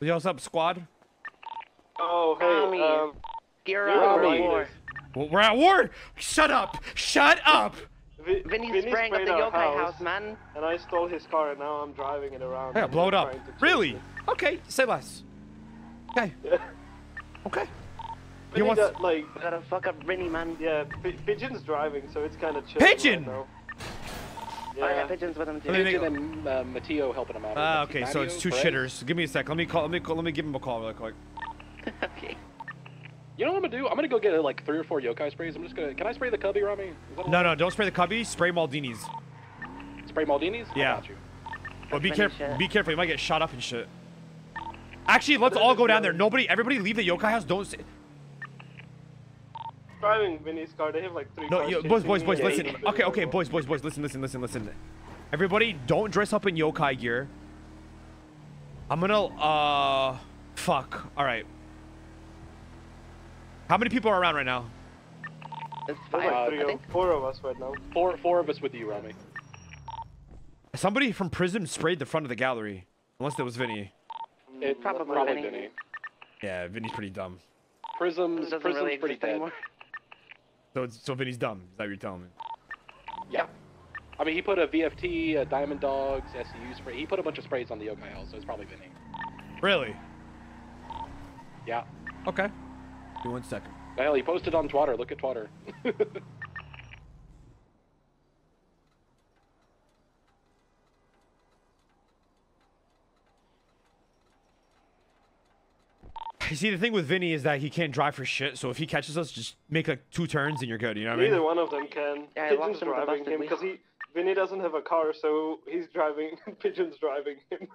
Yo, what's up, squad? Oh, Tommy, hey, um, Gear you're up, on Ramee. war. Well, we're at war. Shut up. Shut up. Vi- Vinny's Vinny spraying up the yokai house, man. And I stole his car, and now I'm driving it around. Yeah, blow it up. trying to chase Really? me. Okay, say less. Okay, Yeah. okay. Vinny wants- got, like, We gotta fuck up Vinny, man. yeah, Pi- Pigeon's driving, so it's kind of chill. Pigeon! Right now. I Yeah. got pigeons with him too. Let me make- Pigeon and uh, Mateo helping him out. Ah, Mateo- okay, so it's two Perez? shitters. Give me a sec. Let me call. Let me call. Let me call, let me give him a call real quick. okay. You know what I'm gonna do? I'm gonna go get uh, like three or four yokai sprays. I'm just gonna. Can I spray the cubby, Ramee? Is No, no, don't spray the cubby. Spray Maldini's. Spray Maldinis? Yeah. But be careful. Be careful. You might get shot up and shit. Actually, let's all go down there. Nobody, everybody, leave the yokai house. Don't. Say, Driving Vinny's car, they have like three no, cars yo, boys, boys, boys. Listen. Okay, okay, boys, boys, boys. Listen, listen, listen, listen. Everybody, don't dress up in yokai gear. I'm gonna. Uh, fuck. All right. How many people are around right now? It's There's like Uh, three I of, four of us right now. Four, four of us with you, Ramee. Somebody from Prism sprayed the front of the gallery. Unless it was Vinny. It, Probably probably Vinny. Vinny. Yeah, Vinny's pretty dumb. Prism's, Prism's really pretty exist dead. anymore. So, it's, so Vinny's dumb. Is that what you're telling me? Yeah. I mean, he put a VFT, a Diamond Dogs, SCU spray. He put a bunch of sprays on the yokai house, so it's probably Vinny. Really? Yeah. Okay. Give me one second. Hell, he posted on Twitter. Look at Twitter. You see, the thing with Vinny is that he can't drive for shit. So if he catches us, just make like two turns and you're good. You know what I Neither mean? one of them can. Yeah, Pigeon's lost him with a driving him because he Vinny doesn't have a car, so he's driving. Pigeon's driving him.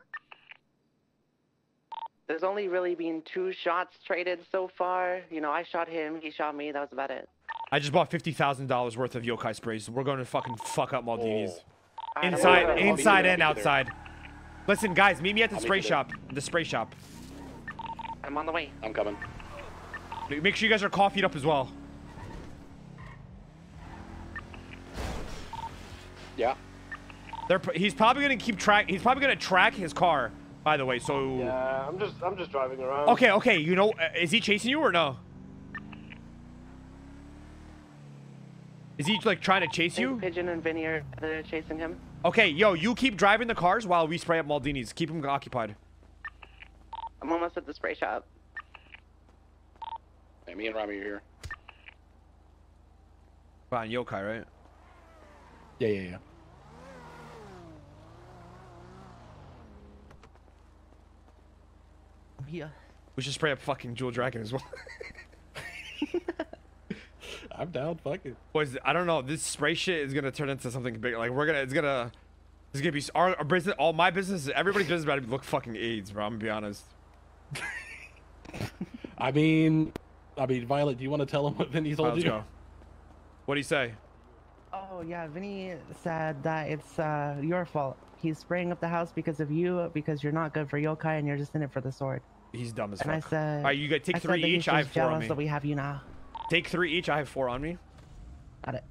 There's only really been two shots traded so far. You know, I shot him, he shot me. That was about it. I just bought fifty thousand dollars worth of yokai sprays. We're going to fucking fuck up Maldini's Oh. Inside, know. I'll be there, inside and outside. Listen, guys, meet me at the I'll spray you there. shop. The spray shop. I'm on the way. I'm coming. Make sure you guys are coffeeed up as well. Yeah. They're, he's probably gonna keep track. He's probably gonna track his car. By the way, so Yeah, I'm just I'm just driving around. okay, okay. You know, uh, is he chasing you or no? Is he like trying to chase you? Pigeon and Vinny are they're chasing him. Okay, yo, you keep driving the cars while we spray up Maldini's. Keep him occupied. I'm almost at the spray shop. Hey, me and Ramee are here. Fine, yokai, right? Yeah, yeah, yeah. Yeah. We should spray up fucking Jewel Dragon as well. I'm down. Fuck it. Boys, I don't know. This spray shit is gonna turn into something big. Like we're gonna, it's gonna, it's gonna be our, our business, all my business, everybody's business about to look fucking AIDS, bro. I'm gonna be honest. I mean, I mean, Violet, do you want to tell him what Vinny All told right, let's you? go. What do you say? Oh yeah, Vinny said that it's uh, your fault. He's spraying up the house because of you, because you're not good for yokai and you're just in it for the sword. He's dumb as And I said, All right, you got take I three each. I have four on me. that we have you now. Take three each. I have four on me. Got it.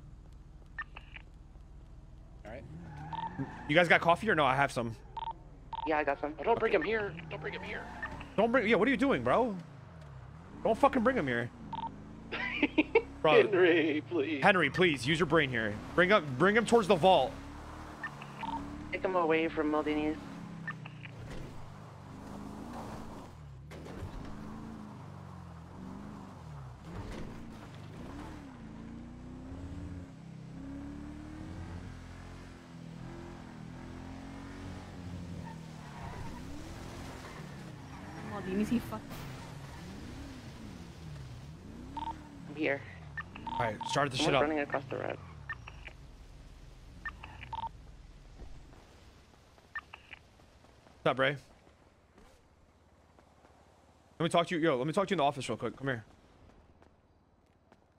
All right. You guys got coffee or no? I have some. Yeah, I got some. Oh, don't bring him here. Don't bring him here. Don't bring. Yeah, what are you doing, bro? Don't fucking bring him here, bro. Henry, please. Henry, please use your brain here. Bring up, bring him towards the vault. Take him away from Maldini's. Maldini's he fuck. I'm here. All right, start the shit Someone's up. running across the road. What's up, Ray? Let me talk to you. Yo, let me talk to you in the office real quick. Come here.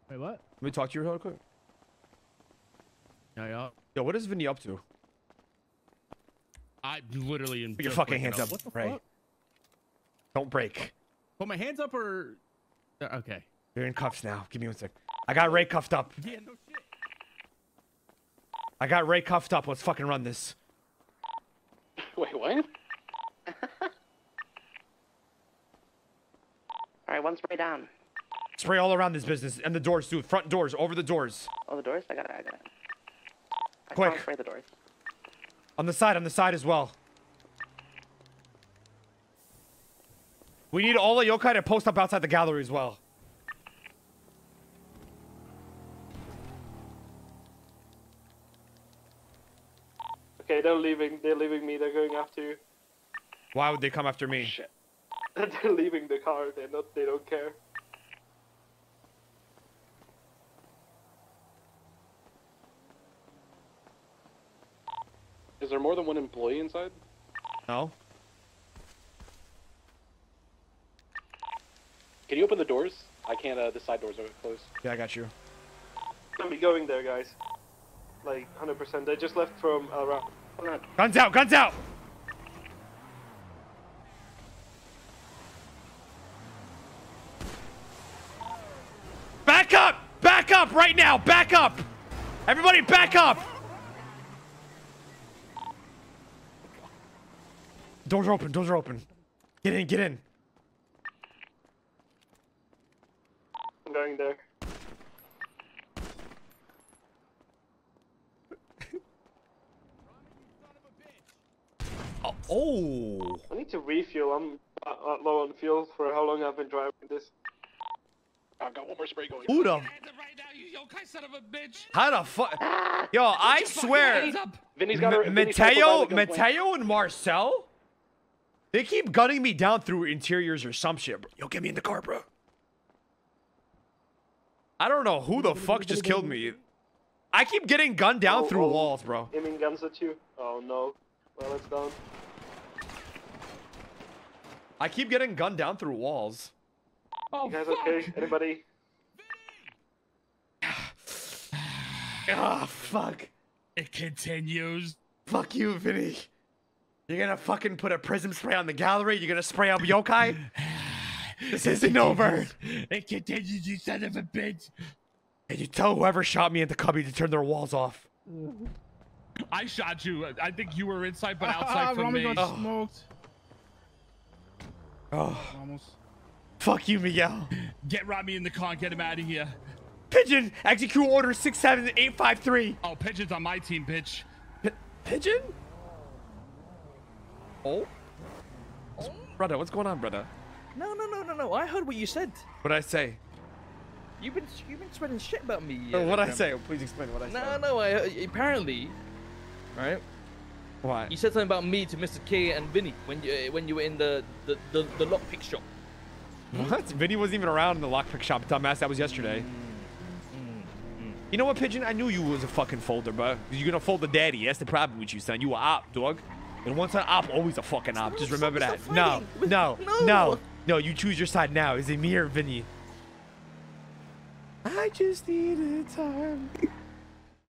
Wait, what? Let me talk to you real quick. Yeah, yeah. Yo, what is Vinny up to? I literally am. Put your fucking waking hands up, What the Ray. fuck? Don't break. Put my hands up or? Uh, Okay. You're in cuffs now. Give me one sec. I got Ray cuffed up. Yeah, no shit. I got Ray cuffed up. Let's fucking run this. Wait, what? All right, one spray down. Spray all around this business and the doors too. Front doors, over the doors. Oh, the doors. I got it. I got it. I Quick. spray the doors. On the side, on the side as well. We need all the yokai to post up outside the gallery as well. Okay, they're leaving. They're leaving me. They're going after you. Why would they come after me? Shit. they're leaving the car. They're not. They don't care. Is there more than one employee inside? No. Can you open the doors? I can't. Uh, the side doors are closed. Yeah, I got you. Don't be going there, guys. Like 100%. They just left from around. Hold. Guns out, guns out! Back up! Back up right now! Back up! Everybody back up! Doors are open, doors are open. Get in, get in. I'm going there. Oh, oh. I need to refuel. I'm uh, uh, low on fuel for how long I've been driving this. I've got one more spray going. Who the? Right now, you yokai son of a bitch. How the fuck? Yo, I swear. Vinny's got her. M- Vinny's got her Mateo. Mateo, and Marcel, they keep gunning me down through interiors or some shit. Bro. Yo, get me in the car, bro. I don't know who the fuck just killed me. I keep getting gunned down Oh, through oh. walls, bro. Aiming guns at you. Oh no. Well, it's down. I keep getting gunned down through walls. Oh, You guys fuck. okay? Anybody? Ah, fuck. It continues. Fuck you, Vinny. You're gonna fucking put a prism spray on the gallery? You're gonna spray up yokai? This isn't over. It continues, you son of a bitch. And you tell whoever shot me at the cubby to turn their walls off? I shot you. I think you were inside, but Ah, outside from Ramee me. got smoked. Oh, Almost. fuck you, Miguel. Get Ramee in the car and get him out of here. Pigeon, execute order 67853. Oh, Pigeon's on my team, bitch. P- Pigeon? Oh? Brother, what's going on, brother? No, no, no, no, no. I heard what you said. What'd I say? You've been you've been spreading shit about me. Uh, what'd I say? Please explain what I No, said. no. No. I uh, apparently, right? What? You said something about me to Mr. K and Vinny when you uh, when you were in the the the, the lockpick shop. What? Vinny wasn't even around in the lockpick shop, dumbass. That was yesterday. You know what, Pigeon? I knew you was a fucking folder, bro. You're gonna fold the daddy. That's the problem with you, son. You a op, dog. And once an op, always a fucking op. Just remember that. No, no, no. no, no. You choose your side now. Is it me or Vinny? I just needed time.